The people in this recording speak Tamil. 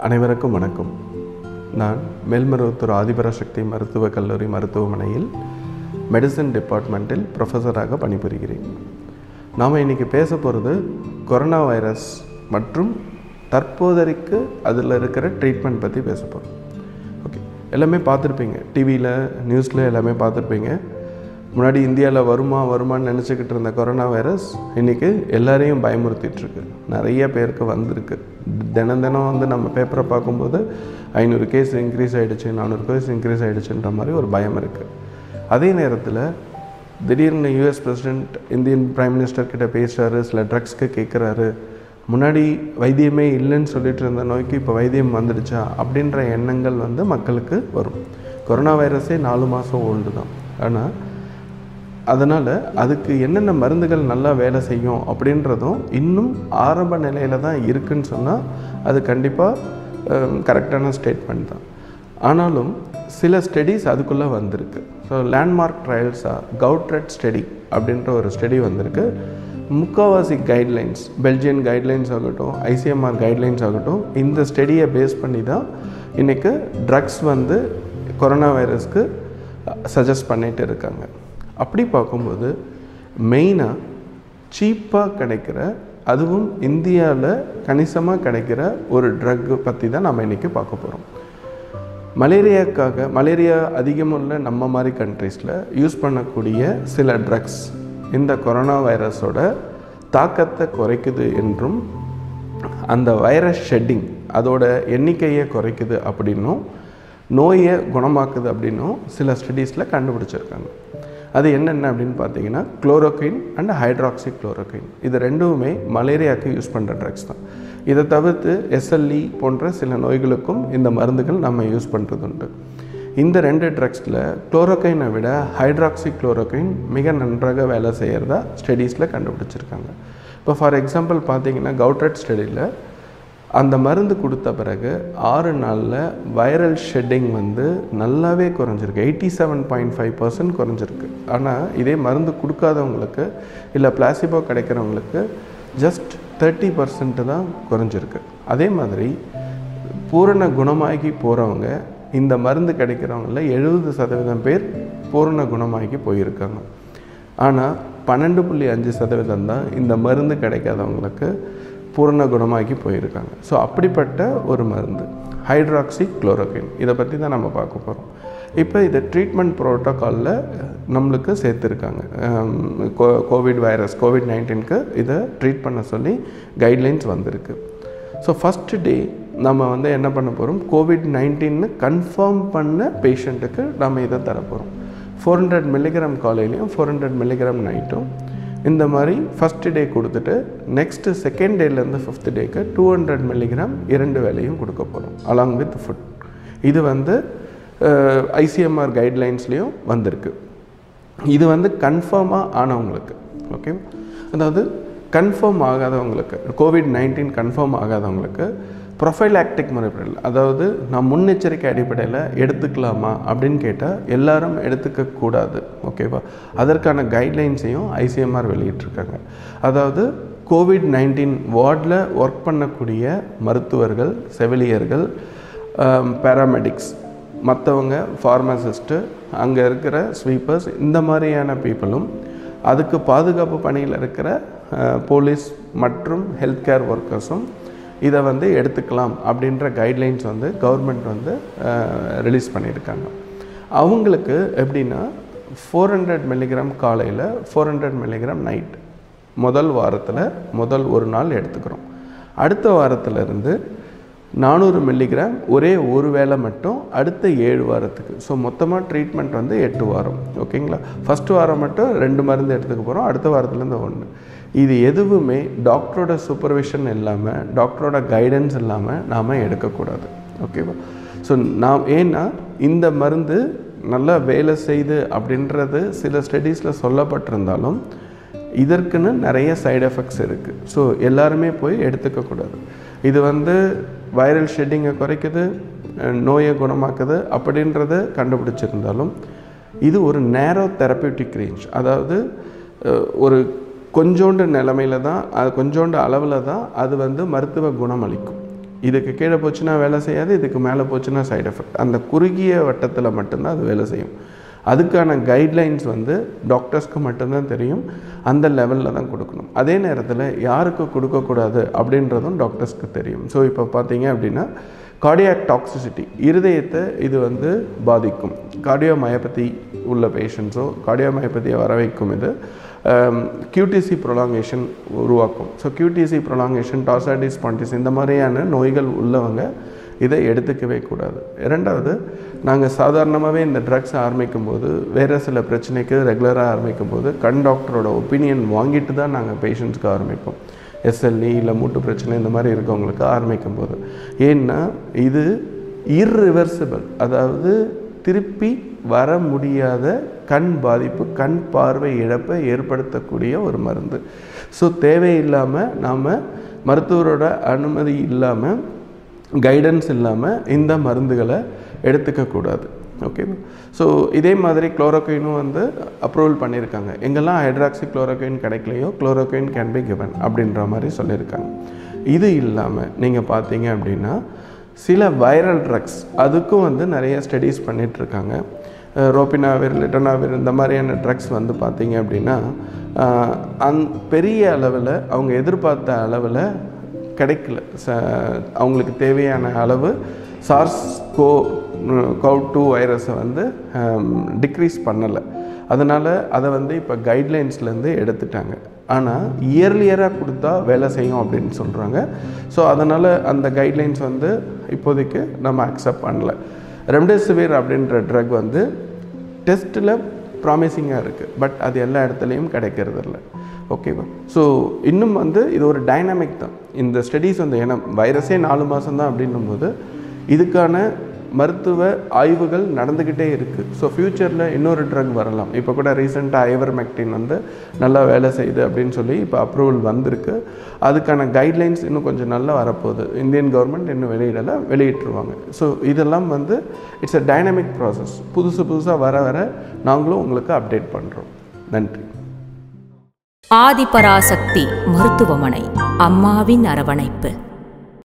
அனைவருக்கும் வணக்கம். நான் மேல்மருவத்தூர் ஆதிபராசக்தி மருத்துவக் கல்லூரி மருத்துவமனையில் மெடிசன் டிபார்ட்மெண்ட்டில் ப்ரொஃபஸராக பணிபுரிகிறேன். நாம் இன்றைக்கி பேச போகிறது கொரோனா வைரஸ் மற்றும் தற்போதைக்கு அதில் இருக்கிற ட்ரீட்மெண்ட் பற்றி பேச போகிறோம் ஓகே எல்லாமே பார்த்துருப்பீங்க. டிவியில் நியூஸில் எல்லாமே பார்த்துருப்பீங்க. முன்னாடி இந்தியாவில் வருமா வருமான்னு நினச்சிக்கிட்டு இருந்த கொரோனா வைரஸ் இன்றைக்கி எல்லாரையும் பயமுறுத்திட்டுருக்கு நிறைய பேருக்கு வந்திருக்கு. தினம் தினம் வந்து நம்ம பேப்பரை பார்க்கும்போது ஐநூறு கேஸ் இன்க்ரீஸ் ஆகிடுச்சு நானூறு கேஸ் இன்க்ரீஸ் ஆகிடுச்சுன்ற மாதிரி ஒரு பயம் இருக்குது அதே நேரத்தில் திடீர்னு US president Indian prime minister கிட்ட பேசுகிறாரு சில ட்ரக்ஸ்க்கு கேட்குறாரு முன்னாடி வைத்தியமே இல்லைன்னு சொல்லிட்டு இருந்த நோய்க்கு இப்போ வைத்தியம் வந்துடுச்சா அப்படின்ற எண்ணங்கள் வந்து மக்களுக்கு வரும். கொரோனா வைரஸே நாலு மாதம் ஓல்டு தான். ஆனால் அதனால் அதுக்கு என்னென்ன மருந்துகள் நல்லா வேலை செய்யும் அப்படின்றதும் இன்னும் ஆரம்ப நிலையில் தான் இருக்குன்னு சொன்னால் அது கண்டிப்பாக கரெக்டான ஸ்டேட்மெண்ட் தான். ஆனாலும் சில ஸ்டடீஸ் அதுக்குள்ளே வந்திருக்கு. ஸோ லேண்ட்மார்க் ட்ரையல்ஸாக கவுட்ரெட் ஸ்டடி அப்படின்ற ஒரு ஸ்டடி வந்திருக்கு. முக்கால்வாசி கைட்லைன்ஸ் பெல்ஜியன் கைட்லைன்ஸ் ஆகட்டும் ஐசிஎம்ஆர் கைட்லைன்ஸ் ஆகட்டும் இந்த ஸ்டடியை பேஸ் பண்ணி தான் இன்றைக்கு ட்ரக்ஸ் வந்து கொரோனா வைரஸ்க்கு சஜஸ்ட் பண்ணிகிட்டு இருக்காங்க. அப்படி பார்க்கும்போது மெயினாக சீப்பாக கிடைக்கிற அதுவும் இந்தியாவில் கணிசமாக கிடைக்கிற ஒரு ட்ரக்கு பற்றி தான் நம்ம இன்றைக்கி பார்க்க போகிறோம் மலேரியாக்காக மலேரியா அதிகமுள்ள நம்ம மாதிரி கண்ட்ரீஸில் யூஸ் பண்ணக்கூடிய சில ட்ரக்ஸ் இந்த கொரோனா வைரஸோட தாக்கத்தை குறைக்குது என்றும் அந்த வைரஸ் ஷெட்டிங் அதோட எண்ணிக்கையை குறைக்குது அப்படின்னும் நோயை குணமாக்குது அப்படின்னும் சில ஸ்டடீஸில் கண்டுபிடிச்சிருக்காங்க. அது என்னென்ன அப்படின்னு பார்த்தீங்கன்னா குளோரோக்கைன் அண்ட் ஹைட்ராக்சி குளோரோக்கைன் இது ரெண்டுமே மலேரியாவுக்கு யூஸ் பண்ணுற ட்ரக்ஸ் தான். இதை தவிர்த்து எஸ்எல்இ போன்ற சில நோய்களுக்கும் இந்த மருந்துகள் நம்ம யூஸ் பண்ணுறது உண்டு. இந்த ரெண்டு ட்ரக்ஸில் குளோரோக்கைனை விட ஹைட்ராக்சி குளோரோக்கைன் மிக நன்றாக வேலை செய்கிறதா ஸ்டடீஸில் கண்டுபிடிச்சிருக்காங்க. இப்போ ஃபார் எக்ஸாம்பிள் பார்த்தீங்கன்னா கவுட்ரட் ஸ்டடியில் அந்த மருந்து கொடுத்த பிறகு ஆறு நாளில் வைரல் ஷெட்டிங் வந்து நல்லாவே குறைஞ்சிருக்கு. Eighty seven point five percent குறைஞ்சிருக்கு. ஆனால் இதே மருந்து கொடுக்காதவங்களுக்கு இல்லை பிளாசிபோ கிடைக்கிறவங்களுக்கு ஜஸ்ட் தேர்ட்டி பர்சன்ட்டு தான் குறைஞ்சிருக்கு. அதே மாதிரி பூரண குணமாகி போகிறவங்க இந்த மருந்து கிடைக்கிறவங்கள எழுபது சதவீதம் பேர் பூரண குணமாகி போயிருக்காங்க. ஆனால் பன்னெண்டு புள்ளி அஞ்சு சதவீதம் தான் இந்த மருந்து கிடைக்காதவங்களுக்கு பூரண குணமாகி போயிருக்காங்க. ஸோ அப்படிப்பட்ட ஒரு மருந்து ஹைட்ராக்சி குளோரோகின் இதை பற்றி தான் நம்ம பார்க்க போகிறோம் இப்போ இதை ட்ரீட்மெண்ட் ப்ரோட்டோக்காலில் நம்மளுக்கு சேர்த்துருக்காங்க. கோ கோவிட் வைரஸ் கோவிட் நைன்டீனுக்கு இதை ட்ரீட் பண்ண சொல்லி கைட்லைன்ஸ் வந்திருக்கு. ஸோ ஃபஸ்ட்டு டே நம்ம வந்து என்ன பண்ண போகிறோம் கோவிட் நைன்டீன்னு கன்ஃபார்ம் பண்ண பேஷண்ட்டுக்கு நம்ம இதை தரப்போகிறோம் ஃபோர் ஹண்ட்ரட் மில்லிகிராம் காலையிலையும் ஃபோர் ஹண்ட்ரட் மில்லிகிராம் நைட்டும் இந்த மாதிரி ஃபஸ்ட்டு டே கொடுத்துட்டு நெக்ஸ்ட்டு செகண்ட் டேலேருந்து ஃபிஃப்த் டேக்கு டூ ஹண்ட்ரட் மில்லிகிராம் இரண்டு வேலையும் கொடுக்க போகிறோம் அலாங் வித் ஃபுட் இது வந்து ஐசிஎம்ஆர் கைட்லைன்ஸ்லேயும் வந்திருக்கு. இது வந்து கன்ஃபார்மாக ஆனவங்களுக்கு ஓகே அதாவது கன்ஃபார்ம் ஆகாதவங்களுக்கு கோவிட் நைன்டீன் கன்ஃபார்ம் ஆகாதவங்களுக்கு ப்ரொஃபைலாக்டிக் முறைப்படையில் அதாவது நான் முன்னெச்சரிக்கை அடிப்படையில் எடுத்துக்கலாமா அப்படின்னு கேட்டால் எல்லாரும் எடுத்துக்கக்கூடாது ஓகேவா அதற்கான கைட்லைன்ஸையும் ஐசிஎம்ஆர் வெளியிட்டிருக்காங்க. அதாவது கோவிட் நைன்டீன் வார்டில் ஒர்க் பண்ணக்கூடிய மருத்துவர்கள் செவிலியர்கள் பேராமெடிக்ஸ் மற்றவங்க ஃபார்மசிஸ்ட்டு அங்கே இருக்கிற ஸ்வீப்பர்ஸ் இந்த மாதிரியான பீப்புளும் அதுக்கு பாதுகாப்பு பணியில் இருக்கிற uh, போலீஸ் மற்றும் ஹெல்த் கேர் ஒர்க்கர்ஸும் இதை வந்து எடுத்துக்கலாம் அப்படின்ற கைட்லைன்ஸ் வந்து கவர்மெண்ட் வந்து ரிலீஸ் பண்ணியிருக்காங்க. அவங்களுக்கு எப்படின்னா ஃபோர் ஹண்ட்ரட் மில்லிகிராம் காலையில் ஃபோர் ஹண்ட்ரட் மில்லிகிராம் நைட் முதல் வாரத்தில் முதல் ஒரு நாள் எடுத்துக்கிறோம். அடுத்த வாரத்திலிருந்து நானூறு மில்லிகிராம் ஒரே ஒரு வேளை மட்டும் அடுத்த ஏழு வாரத்துக்கு. ஸோ மொத்தமாக ட்ரீட்மெண்ட் வந்து எட்டு வாரம். ஓகேங்களா ஃபஸ்ட்டு வாரம் மட்டும் ரெண்டு மருந்து எடுத்துக்க போகிறோம் அடுத்த வாரத்துலேருந்து ஒன்று இது எதுவுமே டாக்டரோட சூப்பர்விஷன் இல்லாமல் டாக்டரோட கைடன்ஸ் இல்லாமல் நாம் எடுக்கக்கூடாது. ஓகேவா ஸோ நாம் ஏன்னா இந்த மருந்து நல்லா வேலை செய்து அப்படின்றது சில ஸ்டடீஸில் சொல்லப்பட்டிருந்தாலும் இதற்குன்னு நிறைய சைடு எஃபெக்ட்ஸ் இருக்குது ஸோ எல்லாருமே போய் எடுத்துக்கக்கூடாது. இது வந்து வைரல் ஷெட்டிங்கை குறைக்குது நோயை குணமாக்குது அப்படின்றத கண்டுபிடிச்சிருந்தாலும் இது ஒரு நேரோ தெரப்பியூட்டிக் ரேஞ்ச் அதாவது ஒரு கொஞ்சோண்டு நிலமையில தான் அது கொஞ்சோண்டு அளவில் தான் அது வந்து மருத்துவ குணம் அளிக்கும் இதுக்கு கீழே போச்சுன்னா வேலை செய்யாது இதுக்கு மேலே போச்சுன்னா சைடு எஃபெக்ட் அந்த குறுகிய வட்டத்தில் மட்டும்தான் அது வேலை செய்யும். அதுக்கான கைட்லைன்ஸ் வந்து டாக்டர்ஸ்க்கு மட்டும்தான் தெரியும். அந்த லெவலில் தான் கொடுக்கணும். அதே நேரத்தில் யாருக்கு கொடுக்கக்கூடாது அப்படின்றதும் டாக்டர்ஸ்க்கு தெரியும். ஸோ இப்போ பார்த்தீங்க அப்படின்னா கார்டியாக் டாக்ஸிசிட்டி இருதயத்தை இது வந்து பாதிக்கும். கார்டியோமயோபதி உள்ள பேஷண்ட்ஸோ கார்டியோமயோபதியை வர வைக்கும் இது. கியூடிசி ப்ரொலாங்கேஷன் உருவாக்கும். So QTc prolongation torsades de pointes இந்த மாதிரியான நோய்கள் உள்ளவங்க இதை எடுத்துக்கவே கூடாது. இரண்டாவது நாங்கள் சாதாரணமாகவே இந்த ட்ரக்ஸ் ஆரம்பிக்கும் போது வேறு சில பிரச்சனைக்கு ரெகுலராக ஆரம்பிக்கும் போது கண் டாக்டரோட ஒப்பீனியன் வாங்கிட்டு தான் நாங்கள் பேஷண்ட்ஸ்க்கு ஆரம்பிப்போம். எஸ்எல்இ இல்லை மூட்டு பிரச்சனை இந்த மாதிரி இருக்கவங்களுக்கு ஆரம்பிக்கும் போது ஏன்னா இது இர்ரிவர்சிபிள் அதாவது திருப்பி வர முடியாத கண் பாதிப்பு கண் பார்வை இழப்பை ஏற்படுத்தக்கூடிய ஒரு மருந்து. ஸோ தேவையில்லாமல் நாம் மருத்துவரோட அனுமதி இல்லாமல் கைடன்ஸ் இல்லாமல் இந்த மருந்துகளை எடுத்துக்கக்கூடாது ஓகேவா ஸோ இதே மாதிரி குளோரோக்கைனும் வந்து அப்ரூவல் பண்ணியிருக்காங்க. எங்கெல்லாம் ஹைட்ராக்சி குளோரோக்கைன் கிடைக்கலையோ குளோரோக்கைன் கேன் பி கிவன் அப்படின்ற மாதிரி சொல்லியிருக்காங்க. இது இல்லாமல் நீங்கள் பார்த்தீங்க அப்படின்னா சில வைரல் ட்ரக்ஸ் அதுக்கும் வந்து நிறைய ஸ்டடீஸ் பண்ணிகிட்ருக்காங்க ரோபினாவிர் லிட்டனாவிர் இந்த மாதிரியான ட்ரக்ஸ் வந்து பார்த்தீங்க அப்படின்னா அந் பெரிய அளவில் அவங்க எதிர்பார்த்த அளவில் கிடைக்கல. ச அவங்களுக்கு தேவையான அளவு சார்ஸ் கோ கவு டூ வைரஸை வந்து டிக்ரீஸ் பண்ணலை. அதனால் அதை வந்து இப்போ கைட்லைன்ஸ்லேருந்து எடுத்துட்டாங்க. ஆனால் இயர்லியராக கொடுத்தா வேலை செய்யும் அப்படின்னு சொல்கிறாங்க ஸோ அதனால் அந்த கைட்லைன்ஸ் வந்து இப்போதைக்கு நம்ம அக்செப்ட் பண்ணல. ரெம்டெசிவிர் அப்படின்ற ட்ரக் வந்து டெஸ்ட்டில் ப்ராமிசிங்காக இருக்குது பட் அது எல்லா இடத்துலையும் கிடைக்கிறது இல்லை ஓகேவா ஸோ இன்னும் வந்து இது ஒரு டைனாமிக் தான். இந்த ஸ்டடீஸ் வந்து ஏன்னா வைரஸே நாலு மாதம் தான் அப்படின்னும் போது இதுக்கான மருத்துவ ஆய்வுகள் நடந்துக்கிட்டே இருக்குது ஸோ ஃப்யூச்சரில் இன்னொரு ட்ரக் வரலாம். இப்போ கூட ரீசெண்டாக ஐவர் மெக்டின் வந்து நல்லா வேலை செய்யுது அப்படின்னு சொல்லி இப்போ அப்ரூவல் வந்திருக்கு. அதுக்கான கைட்லைன்ஸ் இன்னும் கொஞ்சம் நல்லா வரப்போகுது. இந்தியன் கவர்மெண்ட் இன்னும் வெளியிடலை வெளியிட்டுருவாங்க. ஸோ இதெல்லாம் வந்து இட்ஸ் அ டைனமிக் ப்ராசஸ் புதுசு புதுசாக வர வர நாங்களும் உங்களுக்கு அப்டேட் பண்ணுறோம் நன்றி. ஆதிபராசக்தி மருத்துவமனை அம்மாவின் அரவணைப்பு.